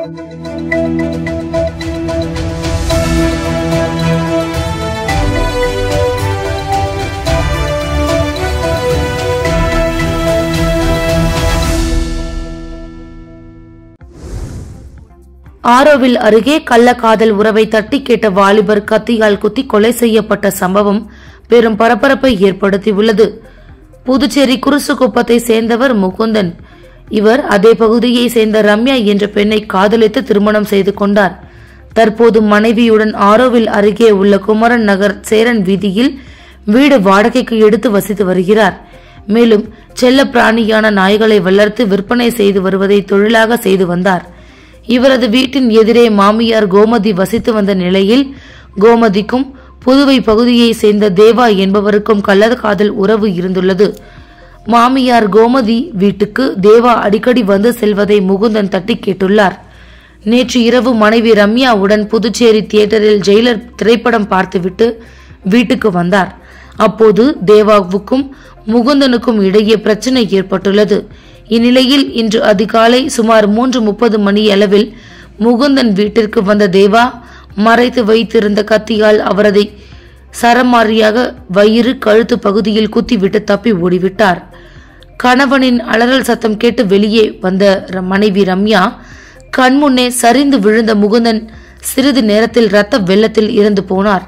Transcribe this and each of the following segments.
ஆரோவில் அருகே கள்ளக்காதல் உறவை தட்டி கேட்ட வாலிபர் கத்தியால் குத்தி கொலை செய்யப்பட்ட சம்பவம் பெரும் பரபரப்பை ஏற்படுத்தியுள்ளது. புதுச்சேரி குருசுக்குப்பத்தை சேர்ந்தவர் முகுந்தன். இவர் அதே பகுதியை சேர்ந்த ரம்யா என்ற பெண்ணை காதலித்து திருமணம் செய்து கொண்டார். தற்போது மனைவியுடன் ஆரோவில் அருகே உள்ள குமரன் நகர் சேரன் வீதியில் வீடு வாடகைக்கு எடுத்து வசித்து வருகிறார். மேலும் செல்ல பிராணியான நாய்களை வளர்த்து விற்பனை செய்து வருவதை தொழிலாக செய்து வந்தார். இவரது வீட்டின் எதிரே மாமியார் கோமதி வசித்து வந்த நிலையில் கோமதிக்கும் புதுவை பகுதியை சேர்ந்த தேவா என்பவருக்கும் கள்ளக்காதல் உறவு இருந்துள்ளது. மாமியார் கோமதி வீட்டுக்கு தேவா அடிக்கடி வந்து செல்வதை முகுந்தன் தட்டி கேட்டுள்ளார். நேற்று இரவு மனைவி ரம்யாவுடன் புதுச்சேரி தியேட்டரில் ஜெயிலர் திரைப்படம் பார்த்துவிட்டு வீட்டுக்கு வந்தார். அப்போது தேவாவுக்கும் முகுந்தனுக்கும் இடையே பிரச்சனை ஏற்பட்டுள்ளது. இந்நிலையில் இன்று அதிகாலை சுமார் மூன்று முப்பது மணி அளவில் முகுந்தன் வீட்டிற்கு வந்த தேவா மறைத்து வைத்திருந்த கத்தியால் அவரதை சரமாரியாக வயிறு கழுத்து பகுதியில் குத்திவிட்டு தப்பி ஓடிவிட்டார். கணவனின் அலறல் சத்தம் கேட்டு வெளியே வந்த ர- மனைவி ரம்யா கண்முன்னே சரிந்து விழுந்த முகுந்தன் சிறிது நேரத்தில் இரத்த வெள்ளத்தில் இறந்து போனார்.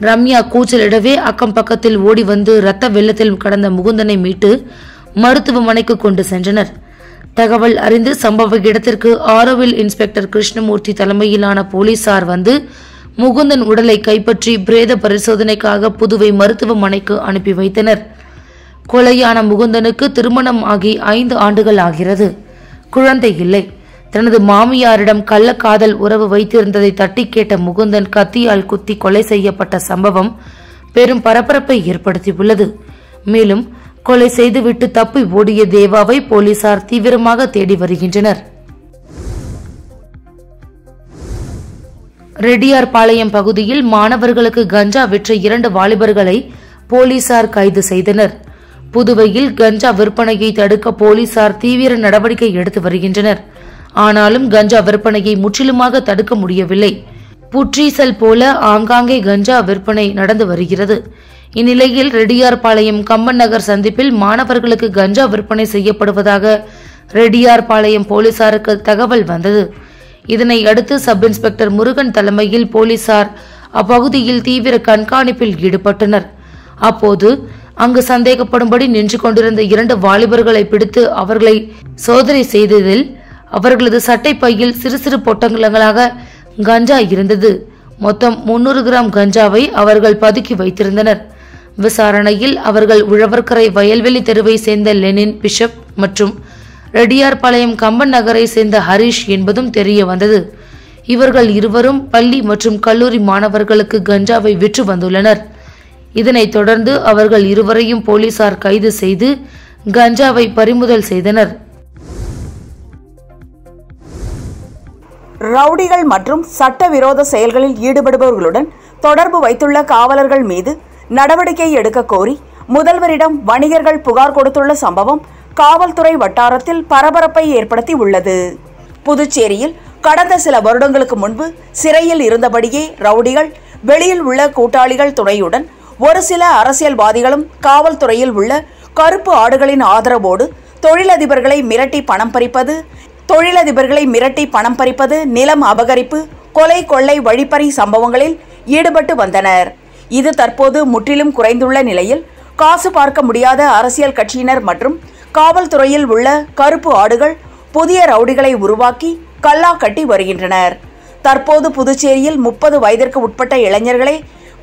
ரம்யா கூச்சலிடவே அக்கம் பக்கத்தில் ஓடி வந்து இரத்த வெள்ளத்தில் கடந்த முகுந்தனை மீட்டு மருத்துவமனைக்கு கொண்டு சென்றனர். தகவல் அறிந்து சம்பவ இடத்திற்கு ஆரோவில் இன்ஸ்பெக்டர் கிருஷ்ணமூர்த்தி தலைமையிலான போலீசார் வந்து முகுந்தன் உடலை கைப்பற்றி பிரேத பரிசோதனைக்காக புதுவை மருத்துவமனைக்கு அனுப்பி வைத்தனர். கொலையான முகுந்தனுக்கு திருமணம் ஆகி ஐந்து ஆண்டுகள் ஆகிறது. குழந்தை இல்லை. தனது மாமியாரிடம் கள்ளக்காதல் உறவு வைத்திருந்ததை தட்டி கேட்ட முகுந்தன் கத்தியால் குத்தி கொலை செய்யப்பட்ட சம்பவம் பெரும் பரபரப்பை ஏற்படுத்தியுள்ளது. மேலும் கொலை செய்துவிட்டு தப்பி ஓடிய தேவாவை போலீசார் தீவிரமாக தேடி வருகின்றனர். ரெட்டியார்பாளையம் பகுதியில் மாணவர்களுக்கு கஞ்சா விற்ற இரண்டு வாலிபர்களை போலீசார் கைது செய்தனர். புதுவையில் கஞ்சா விற்பனையை தடுக்க போலீசார் தீவிர நடவடிக்கை எடுத்து வருகின்றனர். ஆனாலும் கஞ்சா விற்பனையை முற்றிலுமாக தடுக்க முடியவில்லை. புற்றீசல் போல ஆங்காங்கே கஞ்சா விற்பனை நடந்து வருகிறது. இந்நிலையில் ரெடியார்பாளையம் கம்பன் நகர் சந்திப்பில் மாணவர்களுக்கு கஞ்சா விற்பனை செய்யப்படுவதாக ரெடியார்பாளையம் போலீசாருக்கு தகவல் வந்தது. இதனை அடுத்து சப் இன்ஸ்பெக்டர் முருகன் தலைமையில் போலீசார் அப்பகுதியில் தீவிர கண்காணிப்பில் ஈடுபட்டனர். அப்போது அங்கு சந்தேகப்படும்படி நின்று கொண்டிருந்த இரண்டு வாலிபர்களை பிடித்து அவர்களை சோதனை செய்ததில் அவர்களது சட்டை பையில் சிறு சிறு பொட்டங்கலங்களாக கஞ்சா இருந்தது. மொத்தம் முன்னூறு கிராம் கஞ்சாவை அவர்கள் பதுக்கி வைத்திருந்தனர். விசாரணையில் அவர்கள் உழவர்கரை வயல்வெளி தெருவை சேர்ந்த லெனின் பிஷப் மற்றும் ரெடியார்பாளையம் கம்பன் நகரை சேர்ந்த ஹரிஷ் என்பதும் தெரிய வந்தது. இவர்கள் இருவரும் பள்ளி மற்றும் கல்லூரி மாணவர்களுக்கு கஞ்சாவை விற்று வந்துள்ளனர். இதனைத் தொடர்ந்து அவர்கள் இருவரையும் போலீசார் கைது செய்து கஞ்சாவை பறிமுதல் செய்தனர். ரவுடிகள் மற்றும் சட்டவிரோத செயல்களில் ஈடுபடுபவர்களுடன் தொடர்பு வைத்துள்ள காவலர்கள் மீது நடவடிக்கை எடுக்க கோரி முதல்வரிடம் வணிகர்கள் புகார் கொடுத்துள்ள சம்பவம் காவல்துறை வட்டாரத்தில் பரபரப்பை ஏற்படுத்தி உள்ளது. புதுச்சேரியில் கடந்த சில வருடங்களுக்கு முன்பு சிறையில் இருந்தபடியே ரவுடிகள் வெளியில் உள்ள கூட்டாளிகள் துணையுடன் ஒரு சில அரசியல்வாதிகளும் காவல்துறையில் உள்ள கருப்பு ஆடுகளின் ஆதரவோடு தொழிலதிபர்களை மிரட்டி பணம் பறிப்பது தொழிலதிபர்களை மிரட்டி பணம் பறிப்பது நிலம் அபகரிப்பு கொலை கொள்ளை வழிப்பறி சம்பவங்களில் ஈடுபட்டு வந்தனர். இது தற்போது முற்றிலும் குறைந்துள்ள நிலையில் காசு பார்க்க முடியாத அரசியல் கட்சியினர் மற்றும் காவல்துறையில் உள்ள கருப்பு ஆடுகள் புதிய ரவுடிகளை உருவாக்கி கல்லா கட்டி வருகின்றனர். தற்போது புதுச்சேரியில் முப்பது வயதிற்கு உட்பட்ட இளைஞர்களை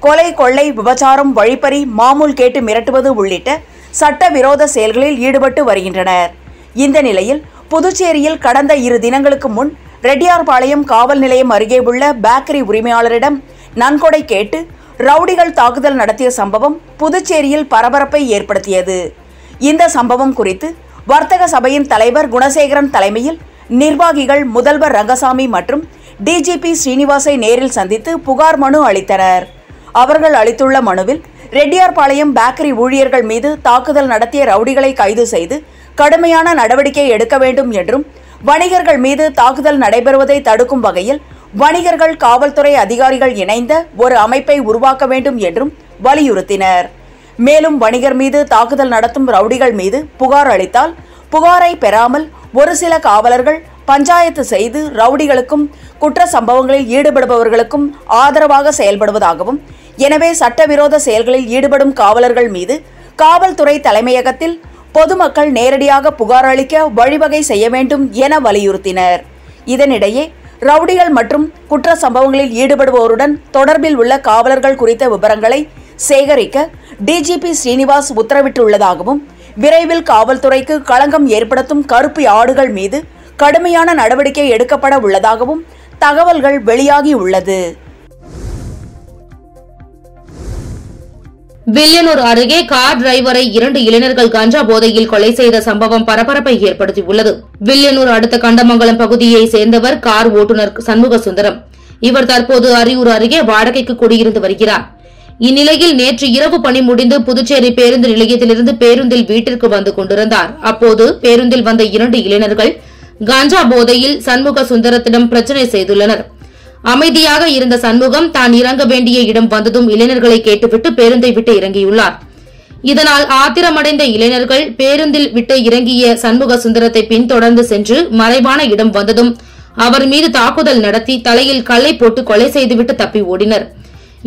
கொலை கொள்ளை விபச்சாரம் வழிப்பறி மாமூல் கேட்டு மிரட்டுவது உள்ளிட்ட சட்டவிரோத செயல்களில் ஈடுபட்டு வருகின்றனர். இந்த நிலையில் புதுச்சேரியில் கடந்த இரு தினங்களுக்கு முன் ரெட்டியார்பாளையம் காவல் நிலையம் அருகே உள்ள பேக்கரி உரிமையாளரிடம் நன்கொடை கேட்டு ரவுடிகள் தாக்குதல் நடத்திய சம்பவம் புதுச்சேரியில் பரபரப்பை ஏற்படுத்தியது. இந்த சம்பவம் குறித்து வர்த்தக சபையின் தலைவர் குணசேகரன் தலைமையில் நிர்வாகிகள் முதல்வர் ரங்கசாமி மற்றும் டிஜிபி ஸ்ரீனிவாசை நேரில் சந்தித்து புகார் மனு அளித்தனர். அவர்கள் அளித்துள்ள மனுவில் ரெட்டியார்பாளையம் பேக்கரி ஊழியர்கள் மீது தாக்குதல் நடத்திய ரவுடிகளை கைது செய்து கடுமையான நடவடிக்கை எடுக்க வேண்டும் என்றும் வணிகர்கள் மீது தாக்குதல் நடைபெறுவதை தடுக்கும் வகையில் வணிகர்கள் காவல்துறை அதிகாரிகள் இணைந்த ஒரு அமைப்பை உருவாக்க வேண்டும் என்றும் வலியுறுத்தினர். மேலும் வணிகர் மீது தாக்குதல் நடத்தும் ரவுடிகள் மீது புகார் அளித்தால் புகாரை பெறாமல் ஒரு சில காவலர்கள் பஞ்சாயத்து செய்து ரவுடிகளுக்கும் குற்ற சம்பவங்களில் ஈடுபடுபவர்களுக்கும் ஆதரவாக செயல்படுவதாகவும் எனவே சட்டவிரோத செயல்களில் ஈடுபடும் காவலர்கள் மீது காவல்துறை தலைமையகத்தில் பொதுமக்கள் நேரடியாக புகார் அளிக்க வழிவகை செய்ய வேண்டும் என வலியுறுத்தினர். இதனிடையே ரவுடிகள் மற்றும் குற்ற சம்பவங்களில் ஈடுபடுவோருடன் தொடர்பில் உள்ள காவலர்கள் குறித்த விவரங்களை சேகரிக்க டிஜிபி ஸ்ரீனிவாஸ் உத்தரவிட்டுள்ளதாகவும் விரைவில் காவல்துறைக்கு களங்கம் ஏற்படுத்தும் கருப்பு ஆடுகள் மீது கடுமையான நடவடிக்கை எடுக்கப்பட உள்ளதாகவும் தகவல்கள் வெளியாகியுள்ளது. வில்லியனூர் அருகே கார் டிரைவரை இரண்டு இளைஞர்கள் கஞ்சா போதையில் கொலை செய்த சம்பவம் பரபரப்பை ஏற்படுத்தியுள்ளது. வில்லியனூர் அடுத்த கண்டமங்கலம் பகுதியை சேர்ந்தவர் கார் ஓட்டுநர் சண்முக சுந்தரம். இவர் தற்போது அரியூர் அருகே வாடகைக்கு குடியிருந்து வருகிறார். இந்நிலையில் நேற்று இரவு பணி முடிந்து புதுச்சேரி பேருந்து நிலையத்திலிருந்து பேருந்தில் வீட்டிற்கு வந்து கொண்டிருந்தார். அப்போது பேருந்தில் வந்த இரண்டு இளைஞர்கள் கஞ்சா போதையில் சண்முக சுந்தரத்திடம் பிரச்சனை செய்துள்ளனர். அமைதியாக இருந்த சண்முகம் தான் இறங்க வேண்டிய இடம் வந்ததும் இளைஞர்களை கேட்டுவிட்டு பேருந்தை விட்டு இறங்கியுள்ளார். இதனால் ஆத்திரமடைந்த இளைஞர்கள் பேருந்தில் விட்டு இறங்கிய சண்முக சுந்தரத்தை பின்தொடர்ந்து சென்று மறைவான இடம் வந்ததும் அவர் மீது தாக்குதல் நடத்தி தலையில் கல்லை போட்டு கொலை செய்துவிட்டு தப்பி ஓடினர்.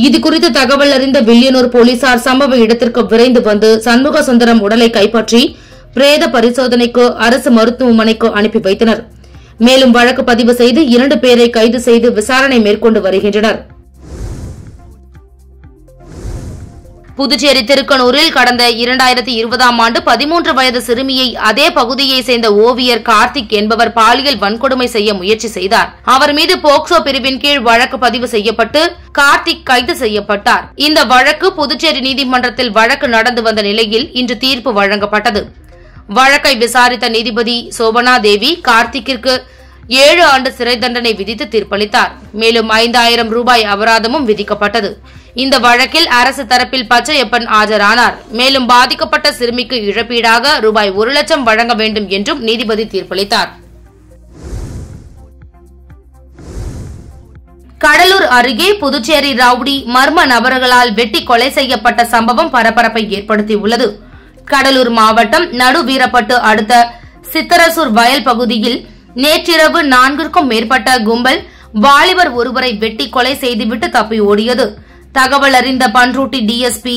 இது குறித்து தகவல் அறிந்த வில்லியனூர் போலீசார் சம்பவ இடத்திற்கு விரைந்து வந்து சண்முக சுந்தரம் உடலை கைப்பற்றி பிரேத பரிசோதனைக்கு அரசு மருத்துவமனைக்கு அனுப்பி வைத்தனர். மேலும் வழக்கு பதிவு செய்து இரண்டு பேரை கைது செய்து விசாரணை மேற்கொண்டு வருகின்றனர். புதுச்சேரி திருக்கனூரில் கடந்த இரண்டாயிரத்தி இருபதாம் ஆண்டு பதிமூன்று வயது சிறுமியை அதே பகுதியை சேர்ந்த ஓவியர் கார்த்திக் என்பவர் பாலியல் வன்கொடுமை செய்ய முயற்சி செய்தார். அவர் மீது போக்சோ பிரிவின் கீழ் வழக்கு பதிவு செய்யப்பட்டு கார்த்திக் கைது செய்யப்பட்டார். இந்த வழக்கு புதுச்சேரி நீதிமன்றத்தில் வழக்கு நடந்து வந்த நிலையில் இன்று தீர்ப்பு வழங்கப்பட்டது. வழக்கை விசாரித்த நீதிபதி சோபனா தேவி கார்த்திக்கிற்கு ஏழு ஆண்டு சிறை தண்டனை விதித்து தீர்ப்பளித்தார். மேலும் ஐந்தாயிரம் ரூபாய் அபராதமும் விதிக்கப்பட்டது. இந்த வழக்கில் அரசு தரப்பில் பச்சையப்பன் ஆஜரானார். மேலும் பாதிக்கப்பட்ட சிறுமிக்கு இழப்பீடாக ரூபாய் ஒரு லட்சம் வழங்க வேண்டும் என்றும் நீதிபதி தீர்ப்பளித்தார். கடலூர் அருகே புதுச்சேரி ரவுடி மர்ம நபர்களால் வெட்டி கொலை செய்யப்பட்ட சம்பவம் பரபரப்பை ஏற்படுத்தியுள்ளது. கடலூர் மாவட்டம் நடுவீரப்பட்டு அடுத்த சித்தரசூர் வயல் பகுதியில் நேற்றிரவு நான்கிற்கும் மேற்பட்ட கும்பல் வாலிபர் ஒருவரை வெட்டி கொலை செய்துவிட்டு தப்பி ஓடியது. தகவல் அறிந்த பன்ருட்டி டிஎஸ்பி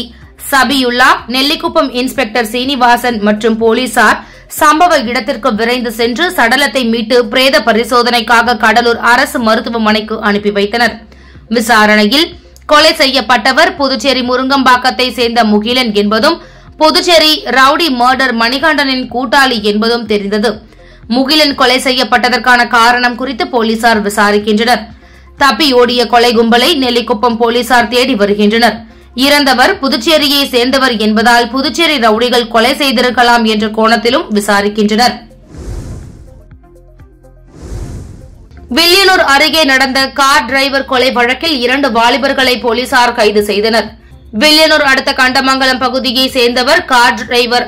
சபியுல்லா நெல்லிக்குப்பம் இன்ஸ்பெக்டர் சீனிவாசன் மற்றும் போலீசார் சம்பவ இடத்திற்கு விரைந்து சென்று சடலத்தை மீட்டு பிரேத பரிசோதனைக்காக கடலூர் அரசு மருத்துவமனைக்கு அனுப்பி வைத்தனர். விசாரணையில் கொலை செய்யப்பட்டவர் புதுச்சேரி முருங்கம்பாக்கத்தை சேர்ந்த முகிலன் என்பதும் புதுச்சேரி ரவுடி மர்டர் மணிகண்டனின் கூட்டாளி என்பதும் தெரிந்தது. முகிலன் கொலை செய்யப்பட்டதற்கான காரணம் குறித்து போலீசார் விசாரிக்கின்றனர். தப்பி ஓடிய கொலை கும்பலை நெல்லிக்குப்பம் போலீசார் தேடி வருகின்றனர். இறந்தவர் புதுச்சேரியை சேர்ந்தவர் என்பதால் புதுச்சேரி ரவுடிகள் கொலை செய்திருக்கலாம் என்ற கோணத்திலும் விசாரிக்கின்றனர். வில்லியனூர் அருகே நடந்த கார் டிரைவர் கொலை வழக்கில் இரண்டு வாலிபர்களை போலீசார் கைது செய்தனர். வில்லியனூர் அடுத்த கண்டமங்கலம் பகுதியை சேர்ந்தவர் கார் டிரைவர்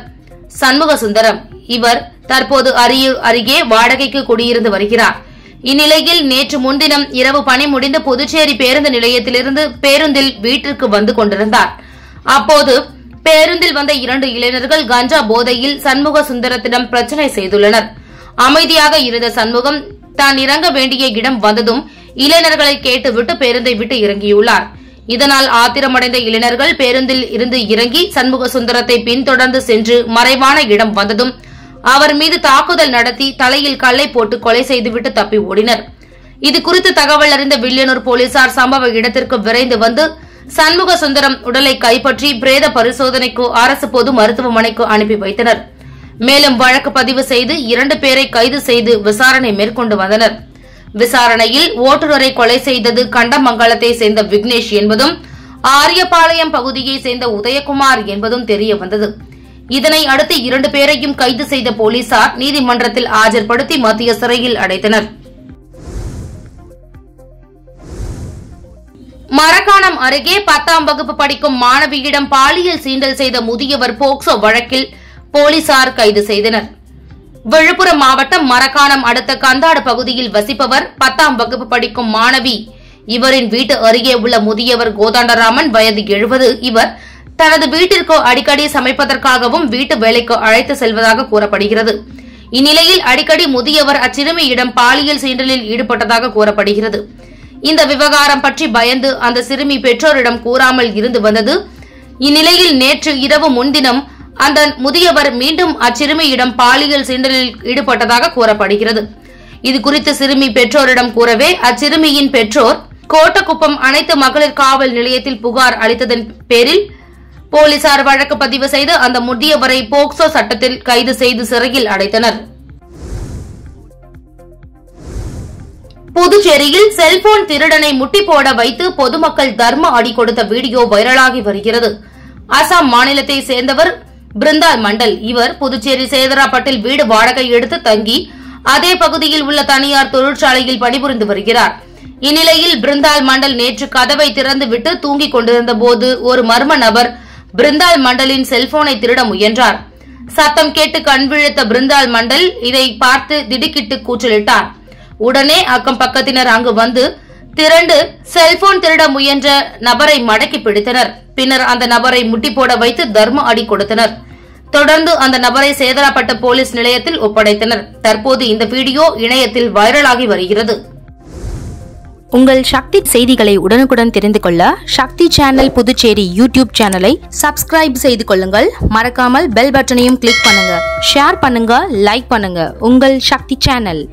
சண்முக சுந்தரம். இவர் தற்போது அரியூர் அருகே வாடகைக்கு குடியிருந்து வருகிறார். இந்நிலையில் நேற்று முன்தினம் இரவு பணி முடிந்து புதுச்சேரி பேருந்து நிலையத்திலிருந்து பேருந்தில் வீட்டிற்கு வந்து கொண்டிருந்தார். அப்போது பேருந்தில் வந்த இரண்டு இளைஞர்கள் கஞ்சா போதையில் சண்முக சுந்தரத்திடம் பிரச்சனை செய்துள்ளனர். அமைதியாக இருந்த சண்முகம் தான் இறங்க வேண்டிய இடம் வந்ததும் இளைஞர்களை கேட்டுவிட்டு பேருந்தை விட்டு இறங்கியுள்ளார். இதனால் ஆத்திரமடைந்த இளைஞர்கள் பேருந்தில் இருந்து இறங்கி சண்முக சுந்தரத்தை பின்தொடர்ந்து சென்று மறைவான இடம் வந்ததும் அவர் மீது தாக்குதல் நடத்தி தலையில் கல்லை போட்டு கொலை செய்துவிட்டு தப்பி ஓடினர். இது குறித்து தகவல் அறிந்த வில்லியனூர் போலீசார் சம்பவ இடத்திற்கு விரைந்து வந்து சண்முக சுந்தரம் உடலை கைப்பற்றி பிரேத பரிசோதனைக்கு அரசு பொது மருத்துவமனைக்கு அனுப்பி வைத்தனர். மேலும் வழக்கு பதிவு செய்து இரண்டு பேரை கைது செய்து விசாரணை மேற்கொண்டு வந்தனர். விசாரணையில் ஓட்டுநரை கொலை செய்தது கண்டமங்கலத்தை சேர்ந்த விக்னேஷ் என்பதும் ஆரியபாளையம் பகுதியை சேர்ந்த உதயகுமார் என்பதும் தெரிய வந்தது. இதனை அடுத்து இரண்டு பேரையும் கைது செய்த போலீசார் நீதிமன்றத்தில் ஆஜர்படுத்தி மத்திய சிறையில் அடைத்தனர். மரக்காணம் அருகே பத்தாம் வகுப்பு படிக்கும் மாணவியிடம் பாலியல் சீண்டல் செய்த முதியவர் போக்சோ வழக்கில் போலீசார் கைது செய்தனர். விழுப்புரம் மாவட்டம் மரக்காணம் அடுத்த கந்தாடு பகுதியில் வசிப்பவர் பத்தாம் வகுப்பு படிக்கும் மாணவி. இவரின் வீட்டு அருகே உள்ள முதியவர் கோதாண்டராமன் வயது எழுபது. இவர் தனது வீட்டிற்கு அடிக்கடி சமைப்பதற்காகவும் வீட்டு வேலைக்கு அழைத்து செல்வதாக கூறப்படுகிறது. இந்நிலையில் அடிக்கடி முதியவர் அச்சிறுமியிடம் பாலியல் சீண்டலில் ஈடுபட்டதாக கூறப்படுகிறது. இந்த விவகாரம் பற்றி பயந்து அந்த சிறுமி பெற்றோரிடம் கூறாமல் இருந்து வந்தது. இந்நிலையில் நேற்று இரவு முன்தினம் அந்த முதியவர் மீண்டும் அச்சிறுமியிடம் பாலியல் சீண்டலில் ஈடுபட்டதாக கூறப்படுகிறது. இது குறித்து சிறுமி பெற்றோரிடம் கூறவே அச்சிறுமியின் பெற்றோர் கோட்டக்குப்பம் அனைத்து மகளிர் காவல் நிலையத்தில் புகார் அளித்ததன் பேரில் போலீசார் வழக்கு பதிவு செய்து அந்த முதியவரை போக்சோ சட்டத்தில் கைது செய்து சிறையில் அடைத்தனர். புதுச்சேரியில் செல்போன் திருடனை முட்டி போட வைத்து பொதுமக்கள் தர்ம அடி கொடுத்த வீடியோ வைரலாகி வருகிறது. அசாம் மாநிலத்தை சேர்ந்தவர் பிருந்தால் மண்டல். இவர் புதுச்சேரி சேதராப்பட்டில் வீடு வாடகை எடுத்து தங்கி அதே பகுதியில் உள்ள தனியார் தொழிற்சாலையில் பணிபுரிந்து வருகிறார். இந்நிலையில் பிருந்தால் மண்டல் நேற்று கதவை திறந்துவிட்டு தூங்கிக் கொண்டிருந்த போது ஒரு மர்ம நபர் பிருந்தால் மண்டலின் செல்போனை திருட முயன்றார். சத்தம் கேட்டு கண் விழித்த பிருந்தால் மண்டல் இதை பார்த்து திடுக்கிட்டு கூச்சலிட்டார். உடனே அக்கம் பக்கத்தினர் அங்கு வந்து திரண்டு செல்போன் திருட முயன்ற நபரை மடக்கி பிடித்தனர். பின்னர் அந்த நபரை முட்டி போட வைத்து தர்ம அடி கொடுத்தனர். தொடர்ந்து அந்த நபரை சேதராப்பட்ட போலீஸ் நிலையத்தில் ஒப்படைத்தனர். தற்போது இந்த வீடியோ இணையத்தில் வைரலாகி வருகிறது. உங்கள் சக்தி செய்திகளை உடனுக்குடன் தெரிந்து கொள்ள சக்தி சேனல் புதுச்சேரி யூடியூப் சேனலை சப்ஸ்கிரைப் செய்து கொள்ளுங்கள். மறக்காமல் பெல் பட்டனையும் கிளிக் பண்ணுங்க. ஷேர் பண்ணுங்க லைக் பண்ணுங்க. உங்கள் சக்தி சேனல்.